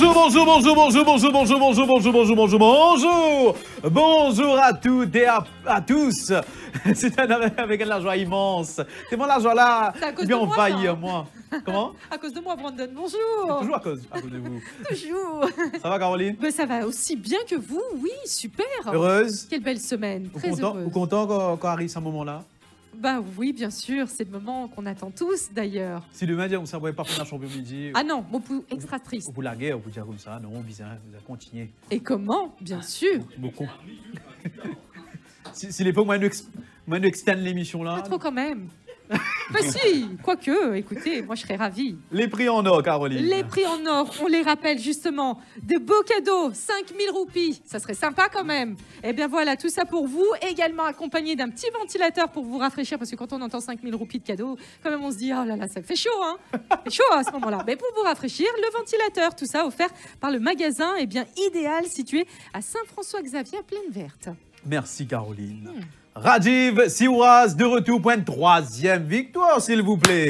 Bonjour, bonjour, bonjour, bonjour, bonjour, bonjour, bonjour, bonjour, bonjour, bonjour, bonjour. Bonjour à toutes et à, à tous. C'est un avec la joie immense. C'est moi la joie là. C'est à cause bien de moi, envahi hein. moi. Comment À cause de moi, Brandon, bonjour Toujours à cause, à cause de vous. Toujours Ça va Caroline Ben, Ça va aussi bien que vous, oui, super Heureuse Quelle belle semaine, Ou très content, heureuse. ou content quand, quand arrive ce moment-là Bah oui, bien sûr, c'est le moment qu'on attend tous d'ailleurs. Si demain on ne savait pas prendre la champion midi, Ah non, mon pou extra triste. vous la guerre, vous dire comme ça, non, bizarre, vous allez continuer. Et comment? Bien sûr Beaucoup. si, si les fois moi nous ex- moi nous externe l'émission là. Pas trop quand même Bah si Quoique, écoutez, moi je serais ravie. Les prix en or, Caroline. Les prix en or, on les rappelle justement. De beaux cadeaux, 5000 roupies. Ça serait sympa quand même. Et bien voilà, tout ça pour vous. Également accompagné d'un petit ventilateur pour vous rafraîchir. Parce que quand on entend 5000 roupies de cadeaux, quand même on se dit, oh là là, ça fait chaud, hein. C'est chaud à ce moment-là. Mais pour vous rafraîchir, le ventilateur, tout ça offert par le magasin, et bien idéal, situé à Saint-François-Xavier, à Plaine Verte. Merci Caroline. Hmm. Rajiv Siwaz de retour pour une troisième victoire, s'il vous plaît.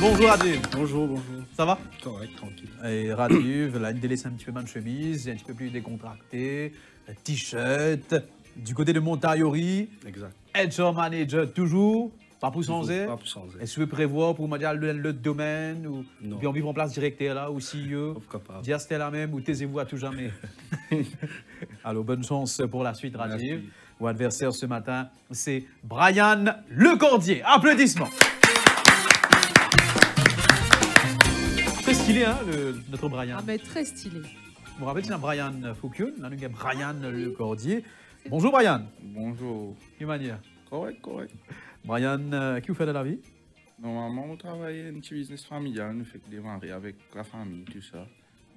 Bonjour Rajiv, Bonjour, bonjour. ça va? Correct, tranquille. Et Rajiv, là, il délaisse un petit peu ma chemise, un petit peu plus décontracté, t-shirt. Du côté de Montaiori, Exact. HR manager toujours, pas pour changer. Pas pour changer. Est-ce que vous prévoyez pour dire le, le domaine ou Non. puis on vit en place directeur là ou CEO Pas capable. Dire c'était la même ou taisez-vous à tout jamais. Alors bonne chance pour la suite, Rajiv. Mon adversaire ce matin, c'est Brian Lecordier. Applaudissements. Très stylé, hein, le- notre Brian. Ah mais très stylé. Vous vous rappelez, c'est un Brian Foucault, là, nous avons Brian Lecordier. Bonjour Brian. Bonjour. Quelle manière? Correct, correct. Brian, euh, qui vous fait de la vie? Normalement, on travaille un petit business familial, nous fait démarrer avec la famille, tout ça.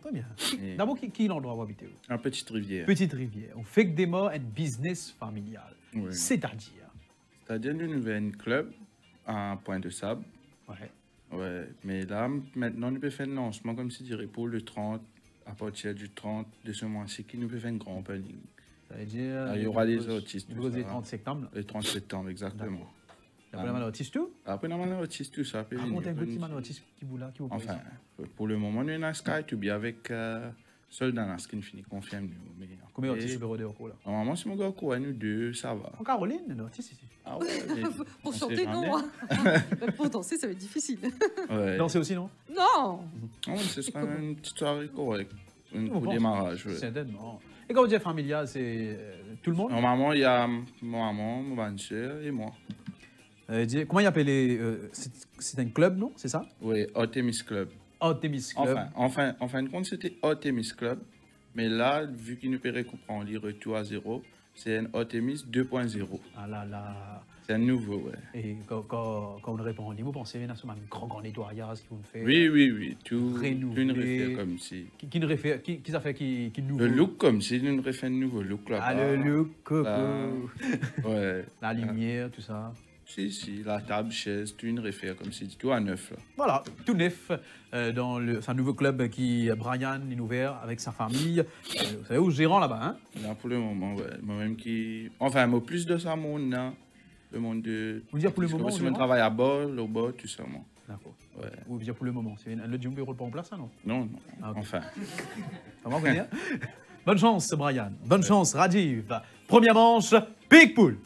Très bien. Et D'abord, qui, qui l'endroit où vous habitez un petite rivière. Petite rivière. On fait que des morts, un business familial. C'est-à-dire? C'est-à-dire, nous, nous avons un club à Point de Sable. Ouais. Ouais. Mais là, maintenant, nous pouvons faire un lancement, comme si dirais, pour le 30, à partir du 30 de ce mois-ci, qui nous peut faire un grand opening. Ça veut dire. Il y aura des ça. les 30 septembre. là? Le 30 septembre, exactement. Il y a pas mal d'artistes, tout Après, on a un artiste, tout ça. peut Racontez un petit mal d'artistes qui vous là, qui vous plaît. Enfin, pour le moment, nous avons un Sky to be avec euh, Soldat Naskin fini, confirme nous. Mais Combien d'artistes vous au là Normalement, c'est mon gars, quoi, nous deux, ça va. En Caroline, un artiste ici. Ah ouais, Pour chanter, non. hein. Pour danser, ça va être difficile. Ouais. Danser aussi, non Non Non, ce sera une petite soirée correcte. Pour pensez démarrage, ouais. Certainement. Et quand vous dites familial, c'est euh, tout le monde Normalement, il y a ma maman, ma bonne soeur et moi. Euh, Comment il appelle les. euh, c'est- un club, non? C'est ça? Oui, Artemis Club. Artemis Club. Enfin, enfin, en fin de compte, c'était Artemis Club. Mais là, vu qu'il nous paierait comprend les retour à zéro, c'est un Artemis 2.0. Ah là là. C'est un nouveau, ouais. Et quand, quand, quand on répond ligne, vous pensez à un grand, grand nettoyage qui vous fait. Oui, oui, oui. Tout, tout une réfère comme si. Qui, qui ne réfère. Qui, qui ça fait qui, qui nous. Le look comme si nous refait un nouveau look là. Ah, le look, coco. Ah. Ouais. La lumière, tout ça. Si, si, la table, chaise, tout une réfère comme si tout à neuf là. Voilà, tout neuf euh, dans le, c'est un nouveau club qui Brian est ouvert avec sa famille. Euh, vous savez où gérant là-bas, hein Là, pour le moment, ouais. Moi-même qui. Enfin, moi, plus de ça, mon là. Le monde de. Vous dire pour le moment, Si on travaille à bord, le bord, tout ça, moi. D'accord. Ouais. Vous dire pour le moment, c'est le Jumbo roule pas en place, ça non? Non, non. Ah. Enfin. Va, vous voyez Bonne chance, Brian. Bonne chance, Rajiv. Première manche, Big Pool.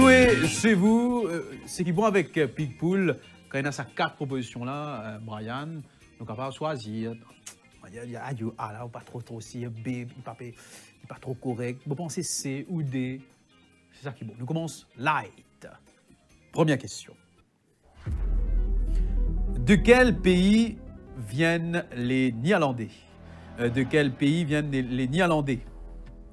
Jouez chez vous, euh, c'est qui bon avec euh, Big Pool, quand il a sa quatre propositions là, euh, Brian, donc on va choisir. Il y a, y a, ah, là, pas trop trop si, B, il pas, pas trop correct. Vous pensez C ou D? C'est ça qui est bon. Nous commence light. Première question. De quel pays viennent les Néerlandais? De quel pays viennent les, Néerlandais?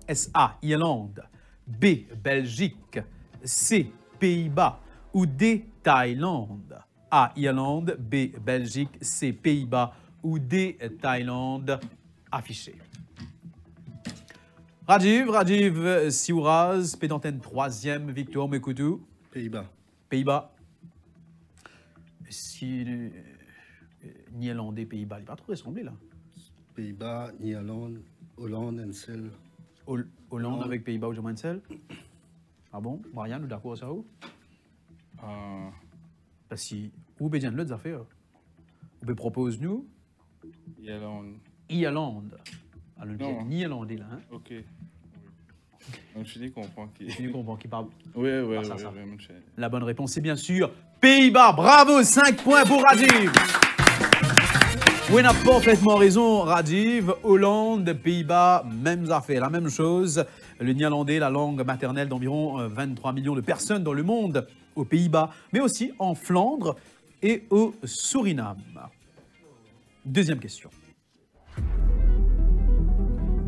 Est-ce A, Irlande B, Belgique C, Pays-Bas ou D, Thaïlande A, Irlande B, Belgique C, Pays-Bas ou D, Thaïlande Affiché. Rajiv, Rajiv Siouraz, pédantène troisième victoire, Mekoutou. Pays-Bas. Pays-Bas. Si euh, euh, Pays-Bas, il va pas trop ressembler là. Pays-Bas, Irlande, Hollande, Encel. Hol- Hollande avec Pays-Bas ou Germain Ah bon? Marianne, nous d'accord ça où Ah, Parce que ou bien l'autre affaire. Ou bien propose nous? Irlande. Irlande. Alors, le Non. ni irlandais là. Hein? Ok. Donc, je dis comprends qui? Tu comprends qui parle? Oui, oui, Ah, oui, ça, ça. oui. La bonne réponse c'est bien sûr Pays-Bas. Bravo, 5 points pour Rajiv. Oui, a parfaitement raison, Rajiv. Hollande, Pays-Bas, mêmes affaires, la même chose. Le néerlandais, la langue maternelle d'environ euh, 23 millions de personnes dans le monde, aux Pays-Bas, mais aussi en Flandre et au Suriname. Deuxième question.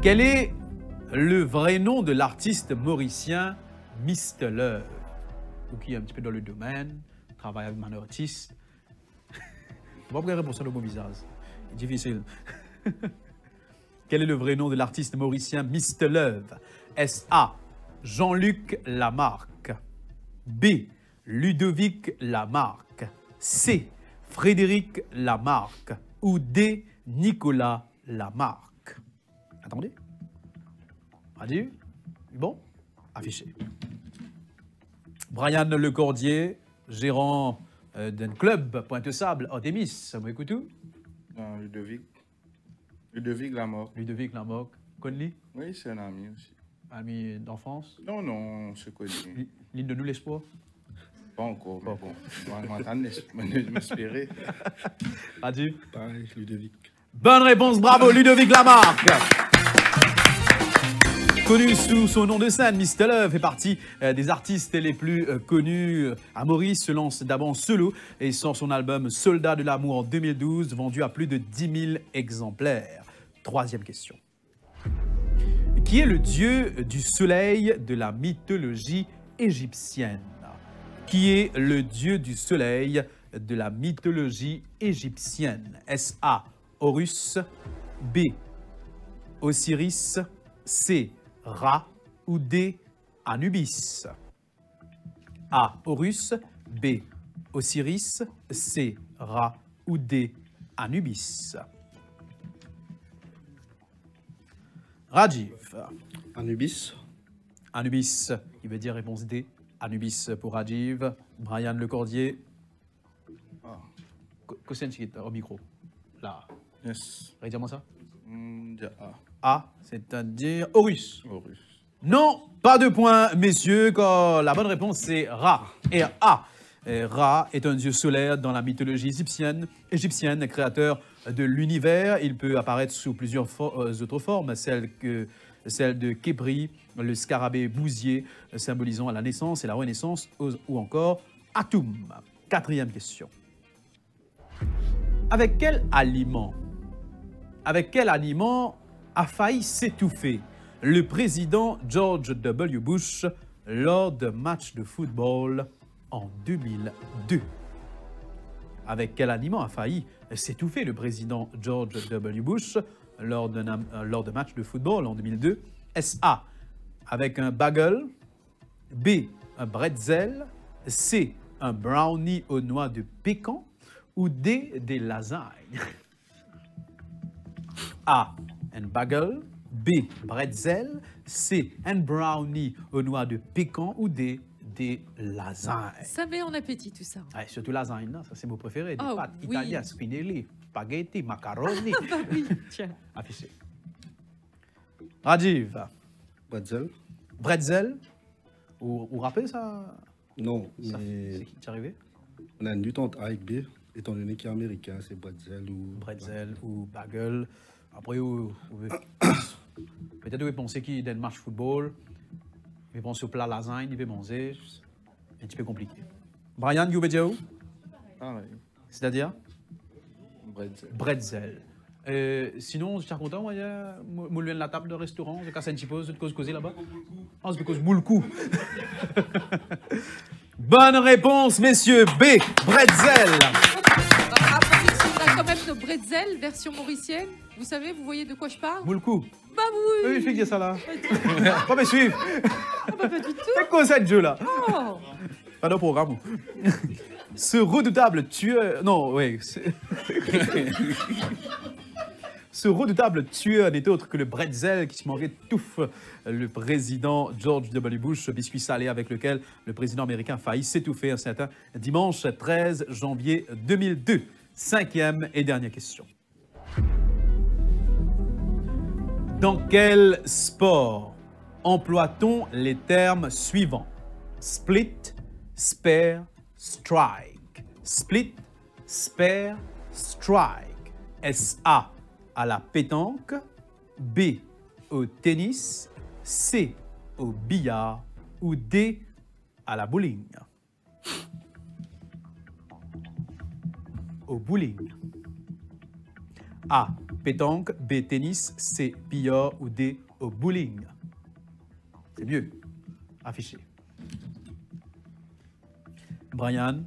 Quel est le vrai nom de l'artiste mauricien Misteleur Ou qui est un petit peu dans le domaine, travaille avec un artiste. On va pas répondre ça de mon visage. Difficile. Quel est le vrai nom de l'artiste mauricien Misteleur S.A. Jean-Luc Lamarck. B. Ludovic Lamarck. C. Frédéric Lamarck. Ou D. Nicolas Lamarck. Attendez. Adieu. Bon. Affiché. Brian Lecordier, gérant euh, d'un club Pointe-Sable, Artemis. Ça m'écoute où Non, Ludovic. Ludovic Lamort. Ludovic Lamarck. Conley, Oui, c'est un ami aussi. Ami d'enfance? Non, non, on se connaît. L'île de nous l'espoir? Pas encore, mais bon. On va m'espérer. Adieu. Pareil, Ludovic. Bonne réponse, bravo Ludovic Lamarck. Connu sous son nom de scène, Mr. Love fait partie euh, des artistes les plus euh, connus à Maurice, se lance d'abord solo et sort son album Soldat de l'amour en 2012, vendu à plus de 10 000 exemplaires. Troisième question. Qui est le dieu du soleil de la mythologie égyptienne Qui est le dieu du soleil de la mythologie égyptienne? S.A. Horus, B. Osiris, C. Ra ou D. Anubis A. Horus, B. Osiris, C. Ra ou D. Anubis Rajiv. Anubis. Anubis, il veut dire réponse D. Anubis pour Rajiv. Brian Lecordier. Ah, Kosenchit au micro. Là. yes. Redis-moi ça. Hmm, A, c'est-à-dire Horus. Horus. Non, pas de points, messieurs, car la bonne réponse c'est Ra. Et A. Et Ra est un dieu solaire dans la mythologie égyptienne, égyptienne créateur de l'univers. Il peut apparaître sous plusieurs euh, autres formes, celle, de Képri, le scarabée bousier, euh, symbolisant la naissance et la renaissance, ou encore Atum. Quatrième question. Avec quel aliment avec quel aliment a failli s'étouffer le président George W. Bush lors d'un match de football? En 2002 Avec quel aliment a failli s'étouffer le président George W. Bush lors am- euh, lors d'un match de football en 2002 S.A. Avec un bagel B. Un bretzel C. Un brownie aux noix de pécan ou D. Des lasagnes A. Un bagel. B. Bretzel. C. Un brownie aux noix de pécan. Ou D. Des lasagnes. Ça met en appétit tout ça. Ah, surtout lasagne, là, ça c'est mon préféré. Des Oh, pâtes oui. italiennes, spinelli, spaghetti, macaroni. Bah oui, tiens. Affiché. Rajiv. Bretzel. Bretzel? Vous vous rappelez ça, Non, ça mais C'est qui qui est arrivé? on a une lutte entre A et B. Étant donné qu'il est américain, c'est Bretzel ou. Bretzel ou bagel. Après, vous, vous- peut-être vous pensez qu'il y a un match football. Vous pensez au plat lasagne, il peut manger. Un petit peu compliqué. Brian, vous pouvez dire. C'est-à-dire? Bretzel. Bretzel. Euh, sinon, je suis content, moi, je me la table de restaurant, je casse un petit peu, je te cause causer là-bas. Ah, c'est cause boule coup. Bonne réponse, messieurs. B, Bretzel. Ah, Maurice, on a quand même nos bretzels version mauricienne. Vous savez, vous voyez de quoi je parle? Boule coup. Bah oui. Oui, je fais ça là. Pas me suivre. Pas du tout. C'est quoi ce jeu là? Oh. Pas de programme. Ce redoutable tueur. Non, oui. Ce redoutable tueur n'est autre que le bretzel qui se manquait touffe le président George W. Bush, biscuit salé avec lequel le président américain faillit s'étouffer un certain dimanche 13 janvier 2002. Cinquième et dernière question. Dans quel sport emploie-t-on les termes suivants? Split, spare, strike. Split, spare, strike. S-A à la pétanque, B au tennis, C au billard ou D à la bowling? Au bowling. A. Pétanque. B. Tennis. C. Billard. Ou D. Au bowling. C'est mieux. Affiché. Brian.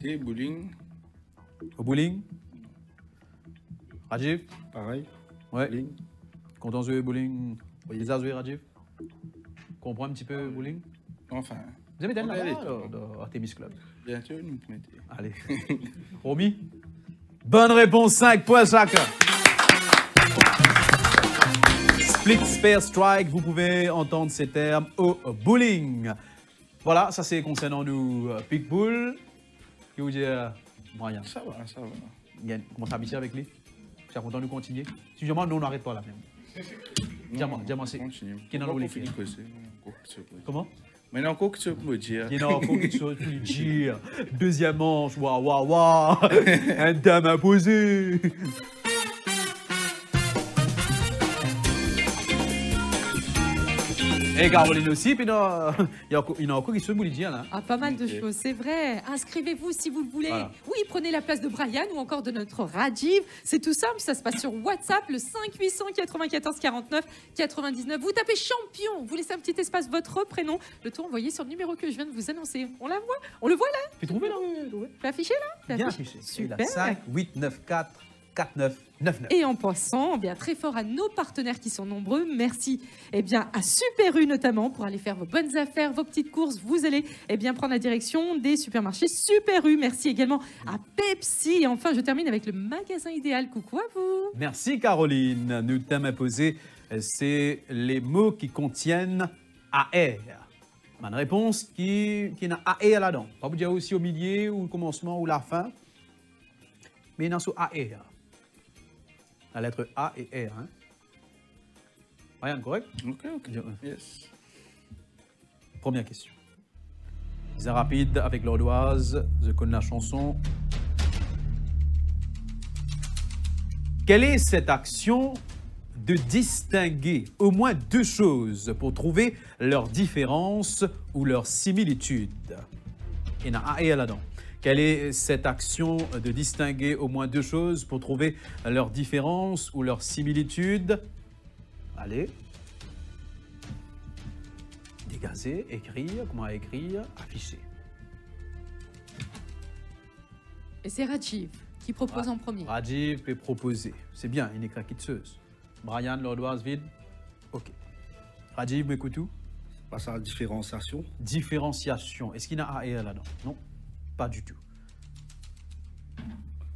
D, bowling. Au bowling. Rajiv. Pareil. Ouais. Bowling. Content de jouer au bowling. Les a joué Rajiv. Comprends un petit peu bowling? Enfin, Vous avez On là a les là trois. dans Artemis Club? bientôt, nous mettez. Allez. Romy Bonne réponse, 5 points chacun. Split, spare, strike, vous pouvez entendre ces termes au bowling. Voilà, ça c'est concernant nous, euh, Pitbull. Que vous dire, euh, Brian, Ça va, ça va. Comment t'habitues avec lui Tu es content de continuer Si jamais nous on n'arrête pas là même. Dis-moi, Non, dis-moi, c'est- qui est dans le. Comment? Maintenant, encore que tu peux me dire. Il y a encore chose pour lui dire. Deuxième manche, waouh, waouh, waouh. Un dame imposé. Et Caroline aussi, puis non, il y a encore- il y en a encore qui se dire là. Ah, pas mal de choses, c'est vrai. Inscrivez-vous si vous le voulez. Voilà. Oui, prenez la place de Brian ou encore de notre Rajiv. C'est tout simple, ça se passe sur WhatsApp, le 5 894 49 99. Vous tapez champion, vous laissez un petit espace, votre prénom, le tout envoyé sur le numéro que je viens de vous annoncer. On la voit On le voit là Puis trouver là, oui, trouver. C'est affiché là? Bien affiché. Super. 5, 8, 9, 4, 4, 9, 9, 9. Et en passant, eh bien très fort à nos partenaires qui sont nombreux. Merci eh bien à Super U notamment pour aller faire vos bonnes affaires, vos petites courses. Vous allez eh bien prendre la direction des supermarchés Super U. Merci également à Pepsi. Et enfin, je termine avec le magasin idéal. Coucou à vous. Merci Caroline. Nous thème imposé, c'est les mots qui contiennent AR. Bonne réponse qui, qui n'a AR là-dedans. Pas vous dire aussi au milieu ou au commencement ou la fin. Mais il y a AR. La lettre A et R. Hein. Ryan, correct? Ok, ok. Yes. Première question. C'est rapide avec l'ordoise. Je connais la chanson. Quelle est cette action de distinguer au moins deux choses pour trouver leur différence ou leur similitude? Il y en a un et là-dedans. Quelle est cette action de distinguer au moins deux choses pour trouver leur différence ou leur similitude? Allez. Dégazer, écrire, comment écrire, afficher. Et c'est Rajiv qui propose en premier. Rajiv peut proposer. C'est bien, une écrit quitteuse. Brian, l'ordoise vide. Ok. Rajiv, m'écoute-tu Passe à la différenciation. Différenciation. Est-ce qu'il y a un AR là-dedans? Non, pas du tout.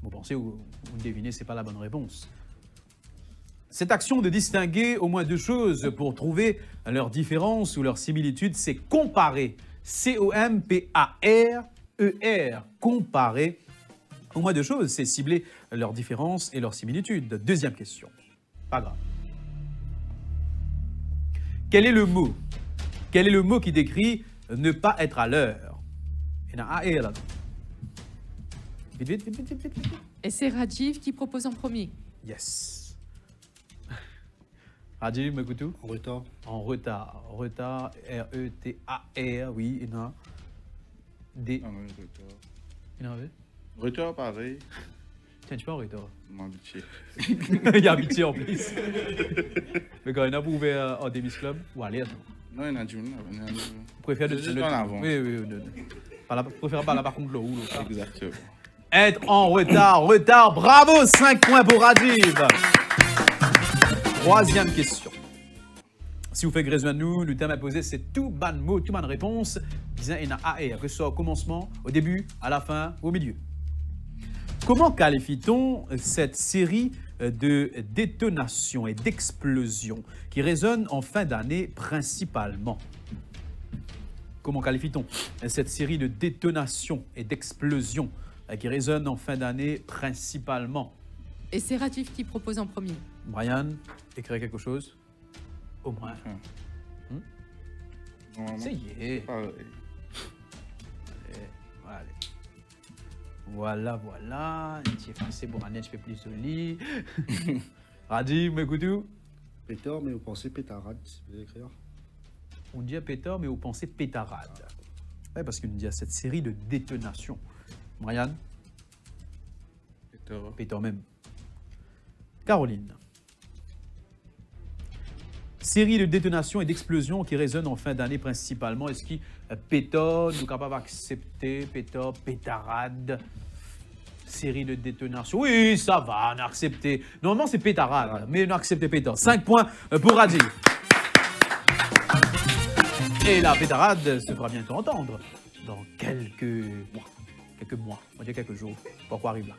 Vous pensez ou vous devinez, c'est pas la bonne réponse. Cette action de distinguer au moins deux choses pour trouver leur différence ou leur similitude, c'est comparer. C-O-M-P-A-R-E-R. Comparer au moins deux choses, c'est cibler leur différence et leur similitude. Deuxième question. Pas grave. Quel est le mot? Quel est le mot qui décrit ne pas être à l'heure? Il y en a un et là. Vite, vite, vite, vite, vite, vite, vite. Et c'est Rajiv qui propose en premier. Yes. Rajiv, m'écoutes En retard. En retard. Retard, R-E-T-A-R, oui, il y en a. D. Ah, ouais, retard. Il y en a un Retard, pareil. Tiens, tu en retard. M'habituer. il y a amitié en plus. Mais quand il y en a pour ouvrir en Demis Club, ou aller. Non, il y en a du préfère de C'est juste en avant. Oui, oui, oui. Pas là- je préfère pas là par contre le ou. Exactement. Être en retard, retard, bravo, 5 points pour Rajiv. Troisième question. Si vous faites besoin de nous, le thème à poser, c'est tout ban mot, tout ban réponse, disant il y a A et que ce soit au commencement, au début, à la fin, au milieu. Comment qualifie-t-on cette série euh, de détonation et d'explosion qui résonnent en fin d'année principalement? Comment qualifie-t-on cette série de détonations et d'explosions euh, qui résonnent en fin d'année principalement Et c'est Ratif qui propose en premier. Brian, écrire quelque chose? Au moins. Normalement, Ça y est. Allez. Voilà, voilà. J'ai effacé pour un petit peu plus joli. Radi, m'écoutez Peter, mais vous pensez pétarade, si vous voulez écrire? On dit pétard, mais vous pensez pétarade. Ouais, parce qu'on dit à cette série de détonations. Brian, Peter. pétard même. Caroline. Série de détonations et d'explosions qui résonnent en fin d'année principalement. Est-ce que euh, pétard, nous capables d'accepter pétard, pétarade? Série de détonations. Oui, ça va, on a accepté. Normalement, c'est pétarade, mais on a accepté pétard. 5 points euh, pour Radi. Et la pétarade se fera bientôt entendre dans quelques mois. Quelques mois, on dire quelques jours. Pourquoi arrive là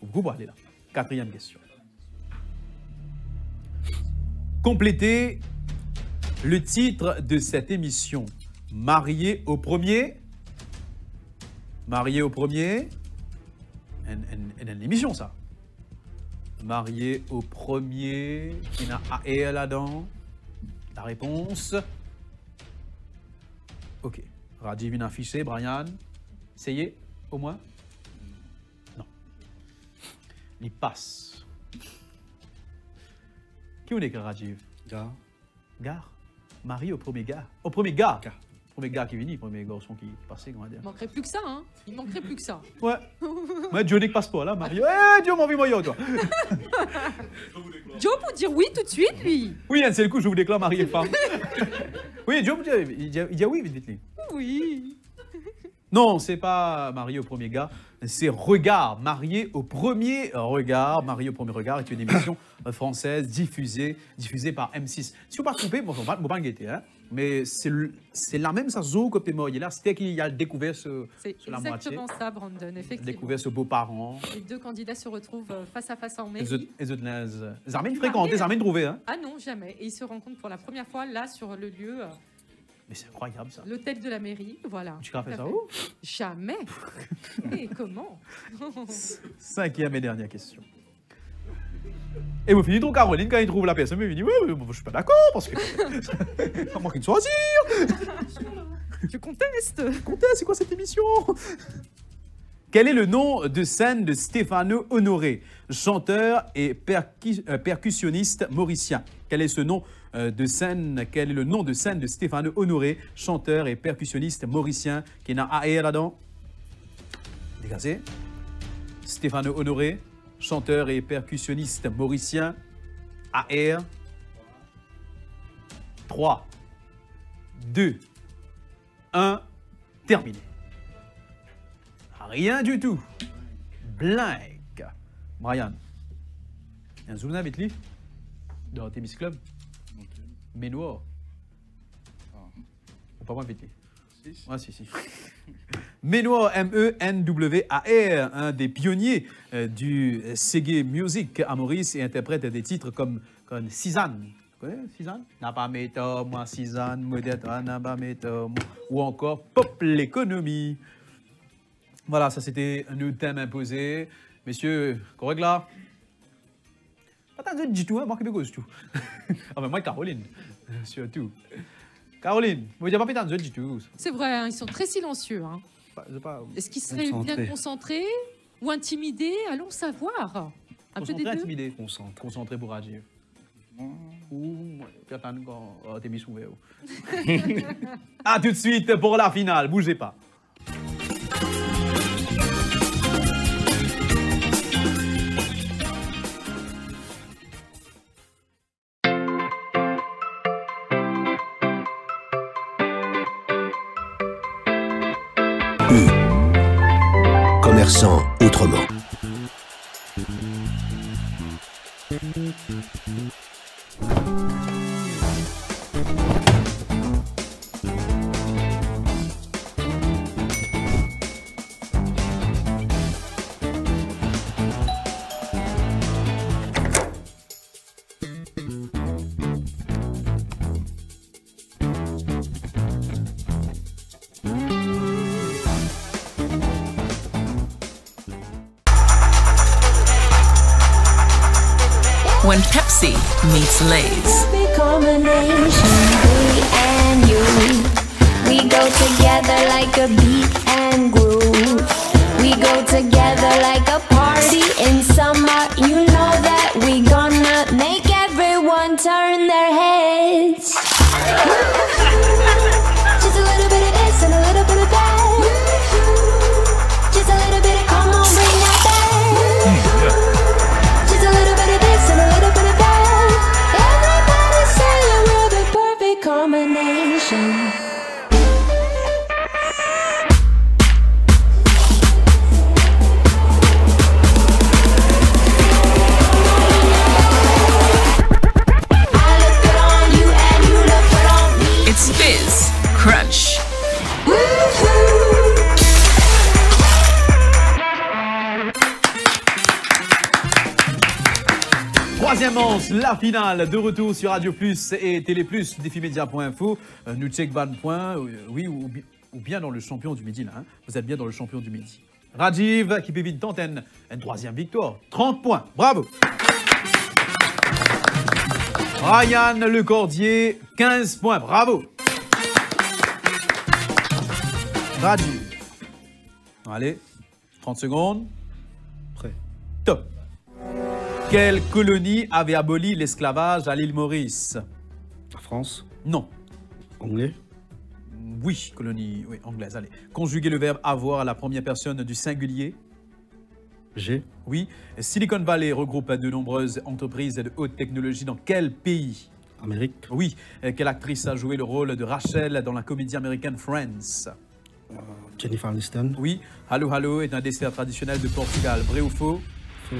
pour aller là. Quatrième question. Complétez le titre de cette émission. Marié au premier. Marié au premier. Une, émission, ça. Marié au premier. Qui n'a AR là-dedans. La réponse. Ok. Rajiv vient affiché. Brian. Essayez, au moins. Non. Il passe. Qui on est que Rajiv Gars, Gare. Marie au premier gars. Au premier gars. Gars. Premier gars qui vient, premier garçon qui passait, comment dire. Il manquerait plus que ça, hein Il manquerait plus que ça. Ouais. Ouais, Johnny qui passe pas là, Marie. Eh, Dieu, mon vie, moi, toi. Joe pour dire oui tout de suite, lui. Oui, c'est le coup, je vous déclare Marie et femme. oui, Joe, il dit, il dit oui, vite, vite, vite. Oui. Non, c'est pas marié au premier gars, c'est Regard, marié au premier regard. Marié au premier regard est une émission euh, française diffusée, diffusée par M6. Si vous ne trompé, bon, vais pas guetter, hein, mais c'est la même ça zo que Pemo là. C'était qu'il a découvert ce, C'est sur la moitié, exactement ça, Brandon, effectivement. découvert ce beau-parent. Les deux candidats se retrouvent euh, face à face en mairie. autres, les autres, les- les les armées trouvées, hein. Ah non, jamais. Et ils se rencontrent pour la première fois là sur le lieu, euh, Mais c'est incroyable ça. l'hôtel de la mairie. Voilà. Tu à ça où? Jamais. Et comment? Cinquième et dernière question. Et vous finissez donc Caroline quand il trouve la personne, mais il dit Ouais, mais je suis pas d'accord parce que. Ça manque une choisir Je conteste. Comptez, c'est quoi cette émission? Quel est le nom de scène de Stefano Honoré, chanteur et percu- euh, percussionniste mauricien? Quel est ce nom de scène Quel est le nom de scène de Stefano Honoré, chanteur et percussionniste mauricien qui n'a AR là-dedans? Dégagé. Stefano Honoré, chanteur et percussionniste mauricien. AR. 3, 2, 1, terminé. Rien du tout. Blank. Brian. Un souvenir avec lui Dans Tennis Club? Ok. Ménoir. Ah. Pas moi avec lui Six. Ah, si, si. Ménoir, M-E-N-W-A-R, un des pionniers euh, du Segé Music à Maurice et interprète des titres comme, comme Cisane. Tu connais Cisane N'a pas moi modèle, n'a pas. Ou encore Pop l'économie. Voilà, ça c'était un thème imposé. Messieurs, correct là? Pas tant de du tout, hein, moi qui du tout. ah, mais moi, Caroline, surtout. Caroline, vous n'avez pas pété du tout. C'est vrai, hein, ils sont très silencieux. hein. Pas- c'est pas- Est-ce qu'ils seraient bien concentrés ou intimidés? Allons savoir. Un peu des Concentré, deux. intimidé. concentre. Concentré pour agir. Non. Ou j'attends quand oh, t'es mis sous verre. A tout de suite pour la finale, bougez pas. Autrement. When Pepsi meets Lay's. We go together like a beat and groove. We go together like la finale, de retour sur Radio Plus et Télé Plus, défimédia.info, euh, ban euh, oui, ou, bi- ou bien dans le champion du midi, hein. vous êtes bien dans le champion du midi. Rajiv, qui peut vite d'antenne, une troisième victoire, 30 points, bravo Ryan Le Cordier, 15 points, bravo Rajiv. Allez, 30 secondes, Prêt. top quelle colonie avait aboli l'esclavage à l'île Maurice? La France, Non. anglais, Oui, colonie oui, anglaise. Allez. Conjuguer le verbe avoir à la première personne du singulier. G, Oui. Silicon Valley regroupe de nombreuses entreprises de haute technologie dans quel pays? Amérique, Oui. Quelle actrice a joué le rôle de Rachel dans la comédie américaine Friends? Jennifer Aniston, Oui. Halo Halo est un dessert traditionnel de Portugal. Vrai ou faux? Faux.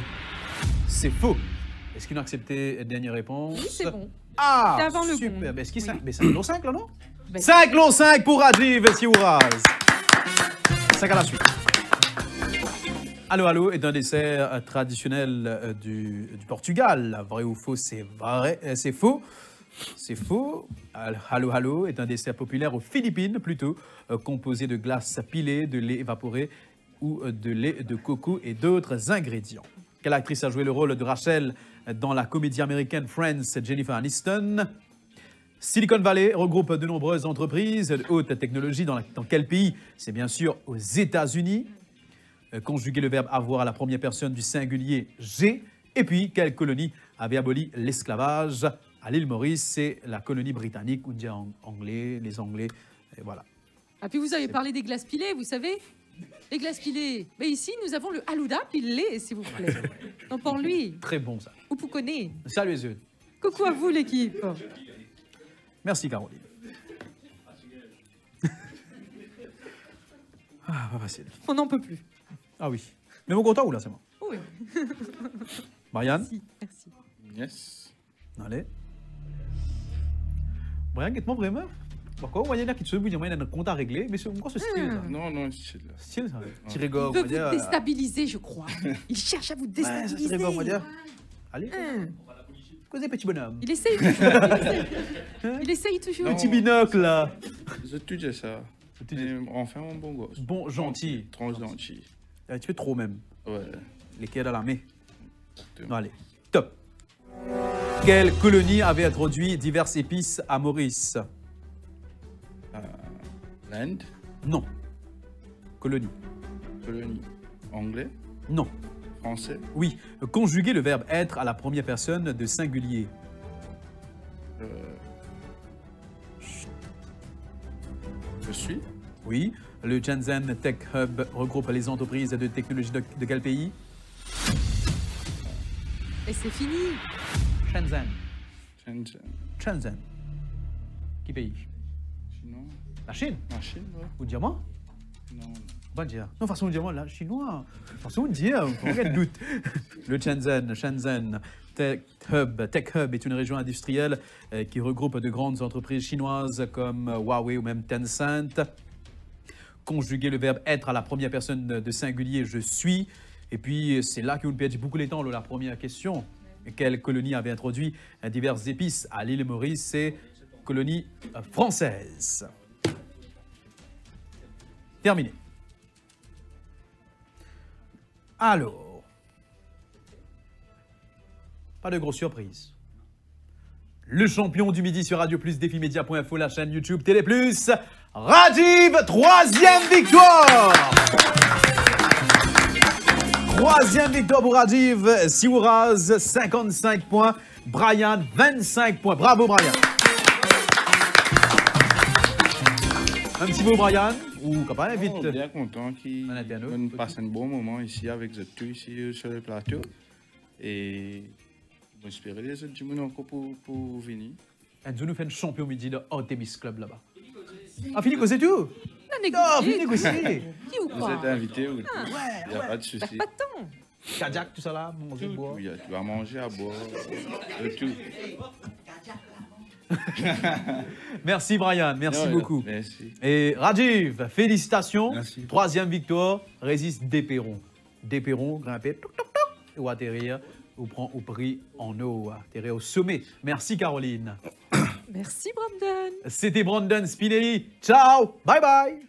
C'est faux. Est-ce qu'ils ont accepté dernière réponse? Oui, c'est bon. Ah, C'est avant le super. Mais est-ce qu'il Oui. mais 5 lots 5 là, non? Ben- 5 lots 5 pour Rajiv Siouraz. 5 à la suite. Allo Allo est un dessert euh, traditionnel euh, du, du Portugal. Vrai ou faux C'est vrai, euh, c'est faux. C'est faux. Al- Allo Allo est un dessert populaire aux Philippines, plutôt, euh, composé de glace pilée, de lait évaporé ou de lait de coco et d'autres ingrédients. Quelle actrice a joué le rôle de Rachel dans la comédie américaine Friends Jennifer Aniston Silicon Valley regroupe de nombreuses entreprises de haute technologie dans, la- dans quel pays? C'est bien sûr aux États-Unis. Euh, Conjuguer le verbe avoir à la première personne du singulier G. Et puis, quelle colonie avait aboli l'esclavage À l'île Maurice, c'est la colonie britannique, ou anglais, les Anglais. Et voilà. Ah, puis vous avez parlé des glaces pilées, vous savez Les glaces pilées. Mais ici, nous avons le halouda pilé, s'il vous plaît. Donc pour lui, Très bon ça. ou vous connaissez. Salut les yeux. Coucou à vous, l'équipe. Merci Caroline. ah, pas facile. On n'en peut plus. Ah oui. Mais mon content ou là, c'est moi Oui, Marianne? Merci. merci. Yes. Allez. Brian, quitte-moi vraiment. Pourquoi Vous voyez là qui te vous dire, il y a un compte à régler, mais c'est encore ce style. ça. Non, non, c'est là. Style, ça. Tu Il rigoles, veut on va dire. vous déstabiliser, je crois. Il cherche à vous Ouais, déstabiliser. on va dire. Allez, Hum. causez, petit bonhomme. Il essaye toujours. Il essaye, il toujours. Non. Petit binocle, là. Je te dis ça. te dis- Et Enfin, un bon gosse. Bon, gentil. Trop gentil. Tu fais trop même. Ouais. Les quais dans la main. Exactement. Allez, top. Quelle colonie avait introduit diverses épices à Maurice? L'Inde, Non. Colonie. colonie. Anglais, Non. français, Oui. Conjuguer le verbe être à la première personne de singulier. euh, je suis, Oui. Le Shenzhen Tech Hub regroupe les entreprises de technologie de, de quel pays? Et c'est fini. Shenzhen. Shenzhen, Shenzhen. Qui pays? Chinois, La Chine. la Chine, ouais. Moi Non, non. On va dire. Non, façon dire moi, là, chinois. Façon de dire, on regarde doute. Le Shenzhen, Shenzhen Tech Hub. Tech Hub est une région industrielle euh, qui regroupe de grandes entreprises chinoises comme Huawei ou même Tencent. Conjuguer le verbe être à la première personne de singulier, je suis. Et puis, c'est là que vous perdez beaucoup les temps, la première question. Quelle colonie avait introduit euh, diverses épices à l'île Maurice? C'est colonie euh, française. Alors. Pas de grosse surprise. Le champion du midi sur Radio Plus, Défimédia.info, la chaîne YouTube Télé Plus, Rajiv, troisième victoire Troisième victoire pour Rajiv, Siouraz, 55 points, Brian, 25 points. Bravo Brian Un petit mot Brian, ou quand même vite. Oh, bien content qu'il petit. passe un bon moment ici avec vous tous ici euh, sur le plateau. Et j'espère les autres du monde encore pour, pour venir. Enzo nous fait un champion midi de Artemis Club là-bas. Ah, Philippe, c'est tout? On a Non, négocié. Philippe, c'est Qui ou Vous êtes invités, il Ah, n'y a pas de souci. Pas de temps. Kajak, tout ça là, manger, Tout, boire. il a- tu vas manger, à boire, euh, tout. Merci Brian, merci Ouais, beaucoup. Merci. Et Rajiv, félicitations. Merci. Troisième victoire, résiste Dépéron. Dépéron, grimper, toc, toc, toc, ou atterrir, ou prend au prix en eau, atterrir au sommet. Merci Caroline. Merci, Brandon. C'était Brandon Spinelli. Ciao, bye bye.